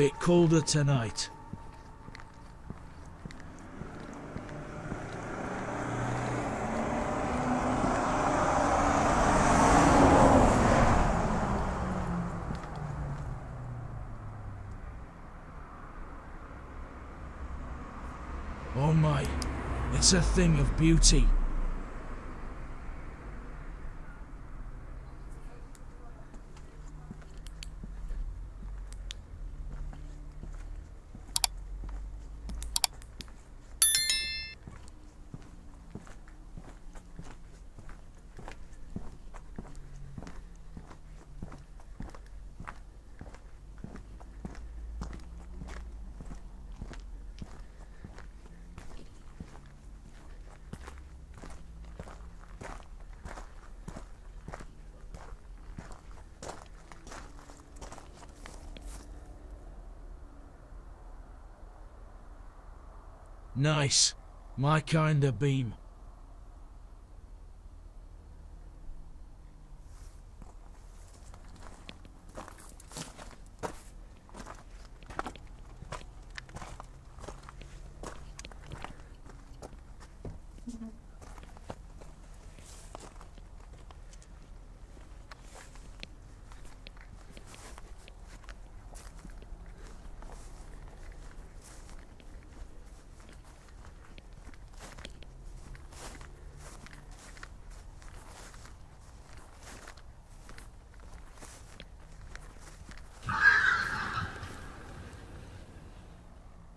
bit colder tonight. Oh my, it's a thing of beauty. Nice. My kind of beam.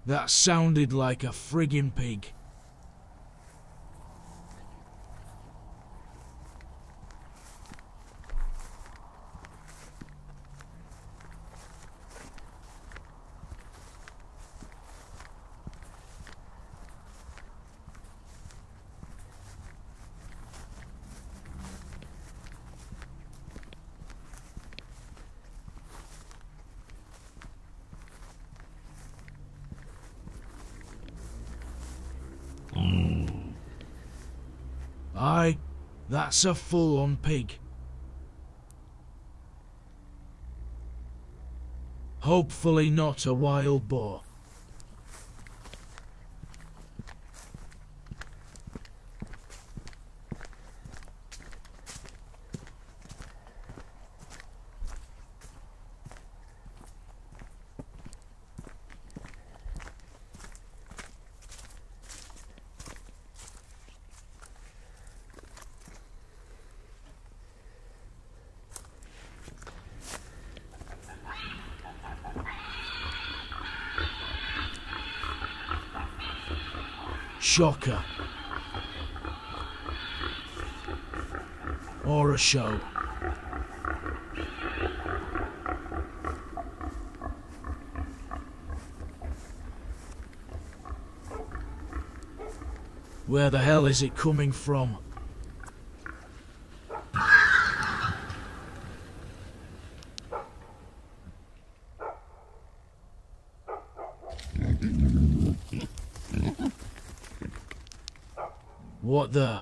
That sounded like a friggin' pig. That's a full-on pig. Hopefully not a wild boar. Shocker. Or a show. Where the hell is it coming from? What the?